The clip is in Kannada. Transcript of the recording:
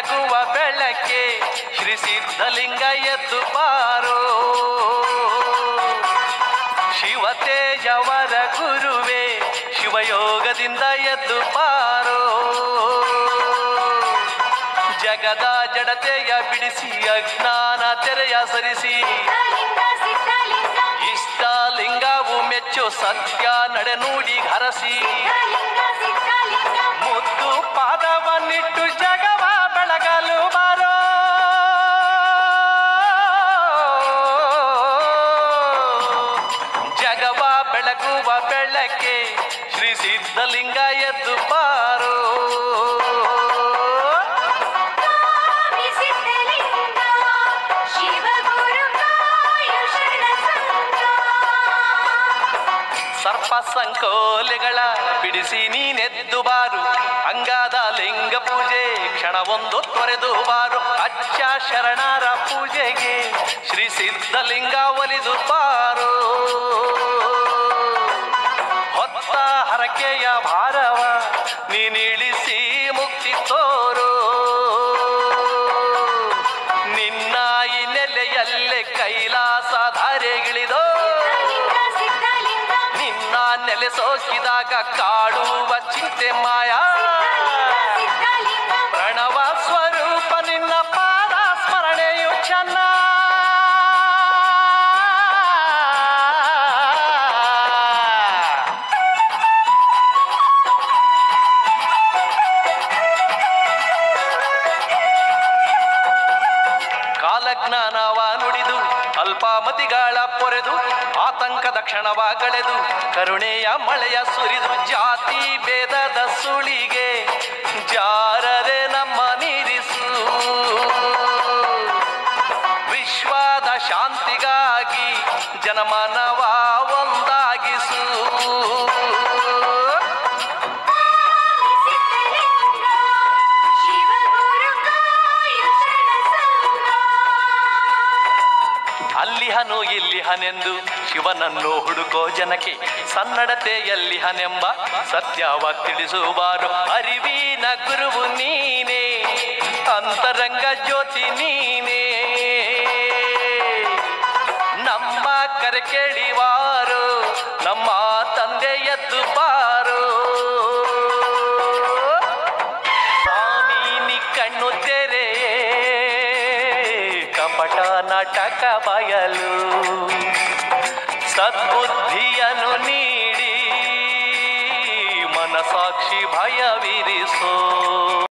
ಬೆಳಗುವ ಬೆಳಕೆ ಶ್ರೀ ಸಿದ್ಧಲಿಂಗ ಎದ್ದು ಬಾರೋ. ಶಿವತೇಜವರ ಗುರುವೇ, ಶಿವಯೋಗದಿಂದ ಎದ್ದು ಬಾರೋ. ಜಗದ ಜಡತೆಯ ಬಿಡಿಸಿ, ಅಜ್ಞಾನ ತೆರೆಯ ಸರಿಸಿ. ಇಷ್ಟಲಿಂಗವು ಮೆಚ್ಚು ಸತ್ಯ ನಡೆನುಡಿ ಹರಸಿ. ಮುದ್ದು ಪಾದವನ್ನಿಟ್ಟು ಕಾಯು ಶರಣ ಸಂಗ ಸರ್ಪ ಸಂಕೋಲೆಗಳ ಬಿಡಿಸಿ ನೀನೆದ್ದು ಬಾರು. ಅಂಗಾದ ಲಿಂಗ ಪೂಜೆ ಕ್ಷಣವೊಂದು ತೊರೆದು ಬಾರು. ಅಚ್ಚ ಶರಣರ ಪೂಜೆಗೆ ಶ್ರೀ ಸಿದ್ಧಲಿಂಗ ಒಲಿದು ಬಾರು ಹರಕೆಯ ಭಾರವ, ನೀನಿಳಿಸಿ ಮುಕ್ತಿ ತೋರು. ನಿನ್ನ ಈ ನೆಲೆಯಲ್ಲೇ ಕೈಲಾಸ ಧಾರೆಗಿಳಿದೋ. ನಿನ್ನ ನೆಲೆ ಸೋಕಿದಾಗ ಕಾಡುವ ಚಿಂತೆ ಮಾಯಾ. ಅಲ್ಪಾಮತಿಗಳ ಪೊರೆದು, ಆತಂಕದ ಕ್ಷಣವ ಕಳೆದು ಕರುಣೆಯ ಮಳೆಯ ಸುರಿದು, ಜಾತಿ ಭೇದದ ಸುಳಿಗೆ ಜಾರರೆ ನಮ್ಮ ನೀರಿಸು. ವಿಶ್ವದ ಶಾಂತಿಗಾಗಿ ಜನಮನವ ಒಂದಾಗಿಸು ಅಲ್ಲಿಹನು ಇಲ್ಲಿಹನೆಂದು ಶಿವನನ್ನು ಹುಡುಕೋ ಜನಕ್ಕೆ ಸನ್ನಡತೆಯಲ್ಲಿಹನೆಂಬ ಸತ್ಯವ ತಿಳಿಸುವಾರು. ಅರಿವೀನ ಗುರುವು ನೀನೇ, ಅಂತರಂಗ ಜ್ಯೋತಿ ನೀನೇ. ನಮ್ಮ ಕರೆ ಕೇಳಿವಾರು, ನಮ್ಮ ತಂದೆ ಎದ್ದು కపట నటక బయలు సద్బుద్ధియను నీడి మన సాక్షి భయ విరిసో